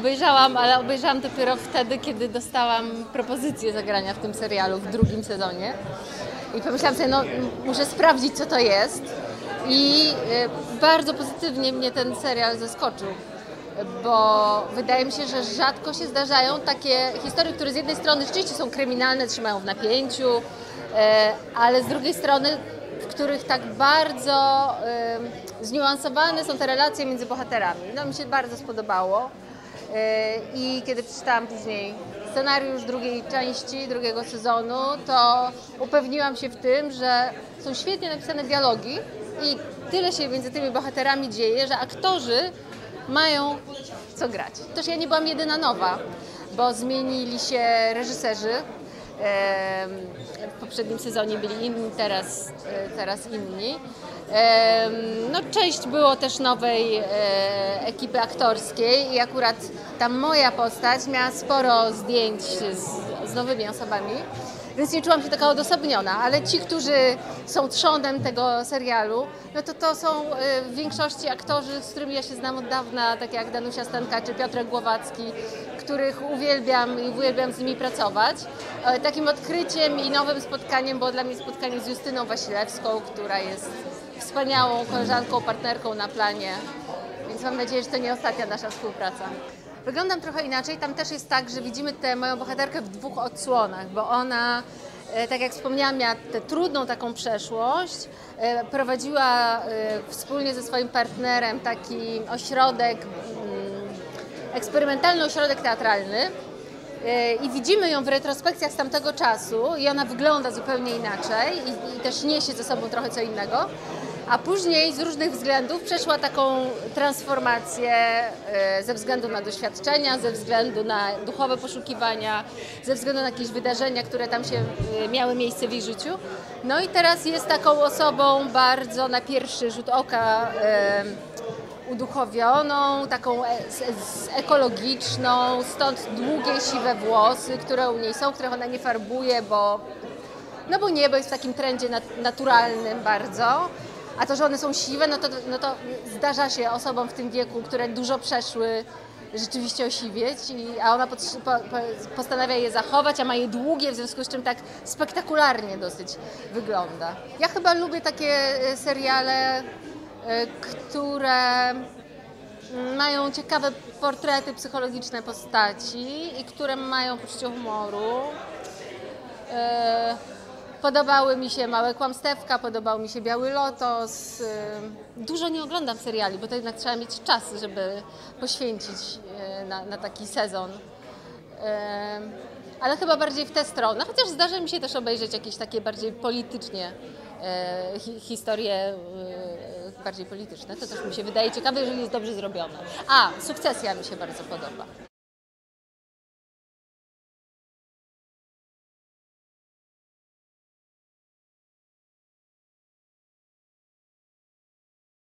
Obejrzałam, ale obejrzałam dopiero wtedy, kiedy dostałam propozycję zagrania w tym serialu w drugim sezonie. I pomyślałam sobie, no muszę sprawdzić, co to jest. I y, bardzo pozytywnie mnie ten serial zaskoczył, bo wydaje mi się, że rzadko się zdarzają takie historie, które z jednej strony rzeczywiście są kryminalne, trzymają w napięciu, y, ale z drugiej strony, w których tak bardzo zniuansowane są te relacje między bohaterami. No mi się bardzo spodobało. I kiedy przeczytałam później scenariusz drugiej części, drugiego sezonu, to upewniłam się w tym, że są świetnie napisane dialogi i tyle się między tymi bohaterami dzieje, że aktorzy mają co grać. Też ja nie byłam jedyna nowa, bo zmienili się reżyserzy. W poprzednim sezonie byli inni, teraz, e, teraz inni. No, część było też nowej e, ekipy aktorskiej i akurat ta moja postać miała sporo zdjęć z, z nowymi osobami, więc nie czułam się taka odosobniona, ale ci, którzy są trzonem tego serialu, no to to są e, w większości aktorzy, z którymi ja się znam od dawna, tak jak Danusia Stanka czy Piotrek Głowacki, których uwielbiam i uwielbiam z nimi pracować. E, Takim odkryciem i nowym spotkaniem było dla mnie spotkanie z Justyną Wasilewską, która jest wspaniałą koleżanką, partnerką na planie, więc mam nadzieję, że to nie ostatnia nasza współpraca. Wyglądam trochę inaczej, tam też jest tak, że widzimy tę moją bohaterkę w dwóch odsłonach, bo ona, e, tak jak wspomniałam, miała tę trudną taką przeszłość, e, prowadziła e, wspólnie ze swoim partnerem taki ośrodek mm, eksperymentalny ośrodek teatralny i widzimy ją w retrospekcjach z tamtego czasu i ona wygląda zupełnie inaczej i, i też niesie ze sobą trochę co innego. A później z różnych względów przeszła taką transformację e, ze względu na doświadczenia, ze względu na duchowe poszukiwania, ze względu na jakieś wydarzenia, które tam się e, miały miejsce w jej życiu. No i teraz jest taką osobą bardzo na pierwszy rzut oka e, uduchowioną, taką ekologiczną, stąd długie, siwe włosy, które u niej są, których ona nie farbuje, bo no bo nie, bo jest w takim trendzie nat- naturalnym bardzo. A to, że one są siwe, no to, no to zdarza się osobom w tym wieku, które dużo przeszły, rzeczywiście osiwieć, i, a ona potrzy- po, po, postanawia je zachować, a ma je długie, w związku z czym tak spektakularnie dosyć wygląda. Ja chyba lubię takie e, seriale, e, które mają ciekawe portrety psychologiczne postaci i które mają poczucie humoru. E, Podobały mi się Małe Kłamstewka, podobał mi się Biały Lotos. Dużo nie oglądam seriali, bo to jednak trzeba mieć czas, żeby poświęcić e, na, na taki sezon. Ale chyba bardziej w tę stronę, chociaż zdarza mi się też obejrzeć jakieś takie bardziej politycznie hi, historie e, bardziej polityczne. To też mi się wydaje ciekawe, jeżeli jest dobrze zrobione. A, sukcesja mi się bardzo podoba.